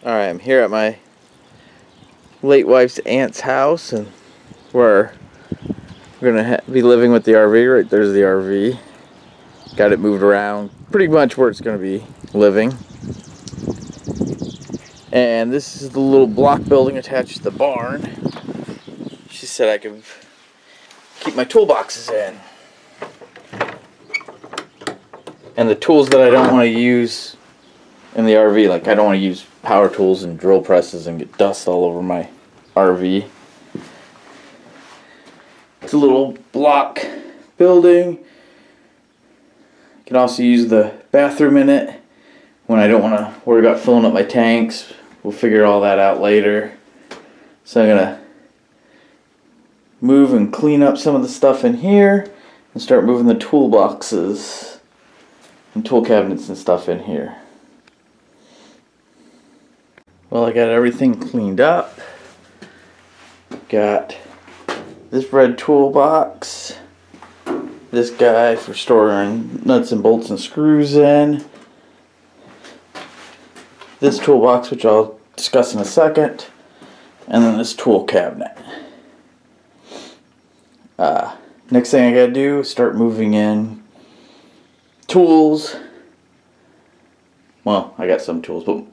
Alright, I'm here at my late wife's aunt's house and we're gonna be living with the RV. Right there's the RV. Got it moved around pretty much where it's gonna be living. And this is the little block building attached to the barn. She said I could keep my toolboxes in. And the tools that I don't want to use in the RV, like I don't want to use power tools and drill presses and get dust all over my RV. It's a little block building. You can also use the bathroom in it when I don't want to worry about filling up my tanks. We'll figure all that out later. So I'm going to move and clean up some of the stuff in here and start moving the toolboxes and tool cabinets and stuff in here. Well, I got everything cleaned up. Got this red toolbox. This guy for storing nuts and bolts and screws in. This toolbox, which I'll discuss in a second. And then this tool cabinet. Uh, next thing I gotta do start moving in tools. Well, I got some tools, but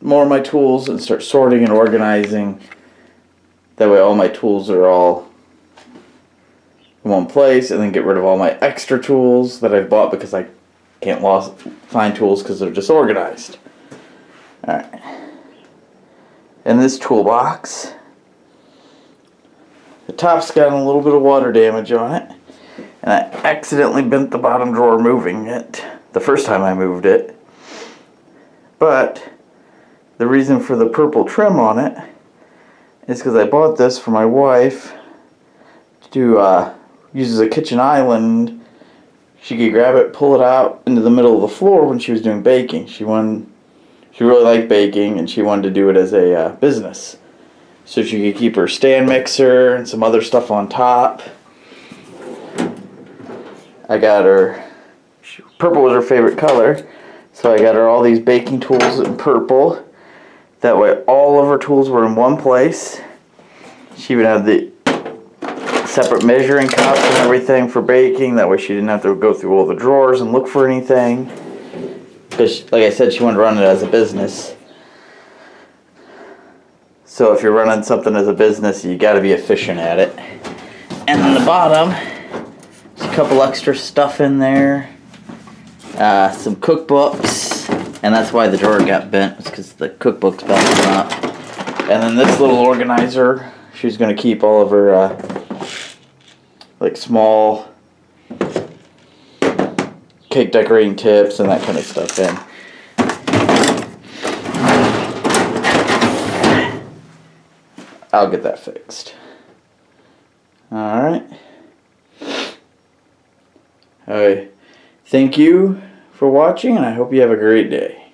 more of my tools and start sorting and organizing. That way all my tools are all in one place and then get rid of all my extra tools that I've bought because I can't lost, find tools because they're disorganized. Alright. In this toolbox, the top's got a little bit of water damage on it. And I accidentally bent the bottom drawer moving it the first time I moved it. But the reason for the purple trim on it is because I bought this for my wife to uh, use as a kitchen island. She could grab it, pull it out into the middle of the floor when she was doing baking. She wanted, she really liked baking and she wanted to do it as a uh, business. So she could keep her stand mixer and some other stuff on top. I got her, purple was her favorite color. So I got her all these baking tools in purple. That way all of her tools were in one place. She even had the separate measuring cups and everything for baking. That way she didn't have to go through all the drawers and look for anything. Because, like I said, she wanted to run it as a business. So if you're running something as a business, you got to be efficient at it. And then the bottom, there's a couple extra stuff in there. Uh, some cookbooks, and that's why the drawer got bent, because the cookbook's bouncing up. And then this little organizer, she's going to keep all of her, uh, like, small cake decorating tips and that kind of stuff in. I'll get that fixed. Alright. Alright. Thank you for watching, and I hope you have a great day.